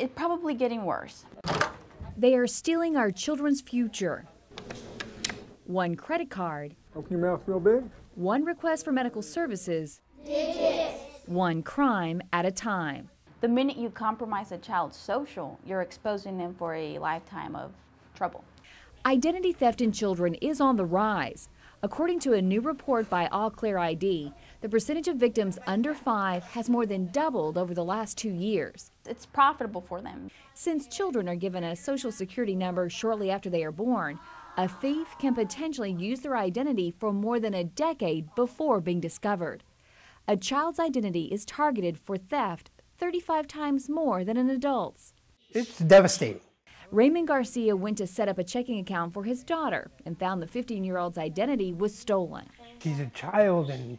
It's probably getting worse. They are stealing our children's future. One credit card. Open your mouth real big. One request for medical services. Digits. One crime at a time. The minute you compromise a child's social, you're exposing them for a lifetime of trouble. Identity theft in children is on the rise. According to a new report by AllClear ID, the percentage of victims under five has more than doubled over the last two years. It's profitable for them. Since children are given a social security number shortly after they are born, a thief can potentially use their identity for more than a decade before being discovered. A child's identity is targeted for theft 35 times more than an adult's. It's devastating. Raymond Garcia went to set up a checking account for his daughter and found the 15 year old's identity was stolen. She's a child and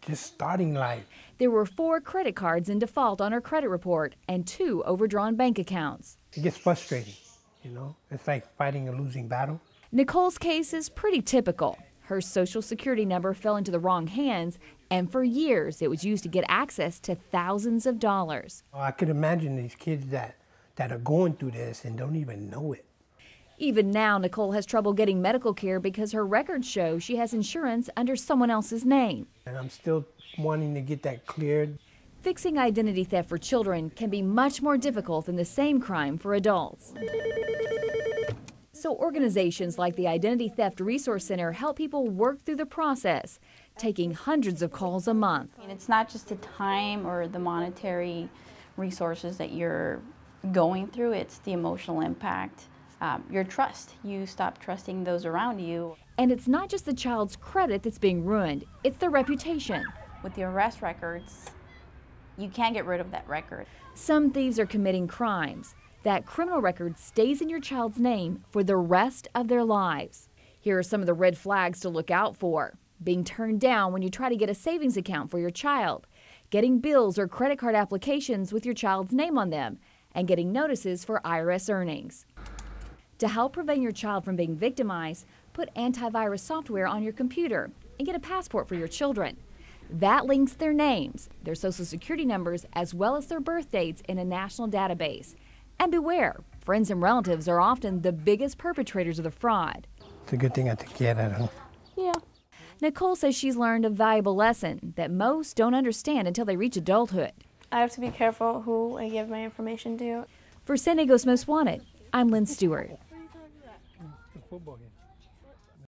just starting life. There were four credit cards in default on her credit report and two overdrawn bank accounts. It gets frustrating, you know? It's like fighting a losing battle. Nicole's case is pretty typical. Her social security number fell into the wrong hands, and for years it was used to get access to thousands of dollars. I could imagine these kids that, that are going through this and don't even know it. Even now, Nicole has trouble getting medical care because her records show she has insurance under someone else's name. And I'm still wanting to get that cleared. Fixing identity theft for children can be much more difficult than the same crime for adults. So, organizations like the Identity Theft Resource Center help people work through the process, taking hundreds of calls a month. And it's not just the time or the monetary resources that you're going through, it's the emotional impact, um, your trust. You stop trusting those around you. And it's not just the child's credit that's being ruined, it's their reputation. With the arrest records, you can't get rid of that record. Some thieves are committing crimes that criminal record stays in your child's name for the rest of their lives. Here are some of the red flags to look out for being turned down when you try to get a savings account for your child, getting bills or credit card applications with your child's name on them, and getting notices for IRS earnings. To help prevent your child from being victimized, put antivirus software on your computer and get a passport for your children. That links their names, their social security numbers, as well as their birth dates in a national database. And beware, friends and relatives are often the biggest perpetrators of the fraud. It's a good thing I took care of that, huh? Yeah. Nicole says she's learned a valuable lesson that most don't understand until they reach adulthood. I have to be careful who I give my information to. For San Diego's Most Wanted, I'm Lynn Stewart. football game.